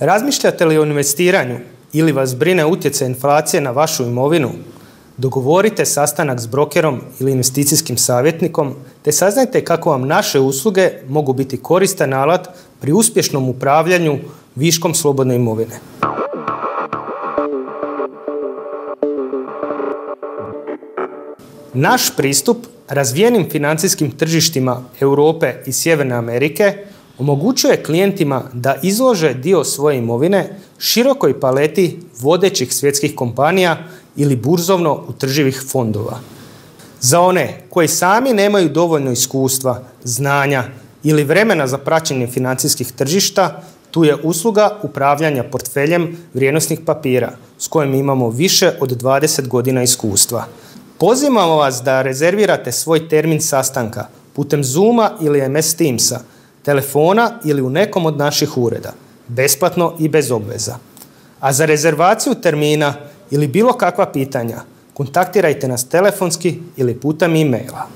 Razmišljate li o investiranju ili vas brine utjecaj inflacije na vašu imovinu? Dogovorite sastanak s brokerom ili investicijskim savjetnikom te saznajte kako vam naše usluge mogu biti koristan alat pri uspješnom upravljanju viškom slobodne imovine. Naš pristup razvijenim financijskim tržištima Europe i Sjeverne Amerike omogućuje klijentima da izlože dio svoje imovine širokoj paleti vodećih svjetskih kompanija ili burzovno utrživih fondova. Za one koji sami nemaju dovoljno iskustva, znanja ili vremena za praćenje financijskih tržišta, tu je usluga upravljanja portfeljem vrijednosnih papira s kojim imamo više od 20 godina iskustva. Pozivamo vas da rezervirate svoj termin sastanka putem Zooma ili MS Teamsa, telefona ili u nekom od naših ureda, besplatno i bez obveza. A za rezervaciju termina ili bilo kakva pitanja, kontaktirajte nas telefonski ili putem e-maila.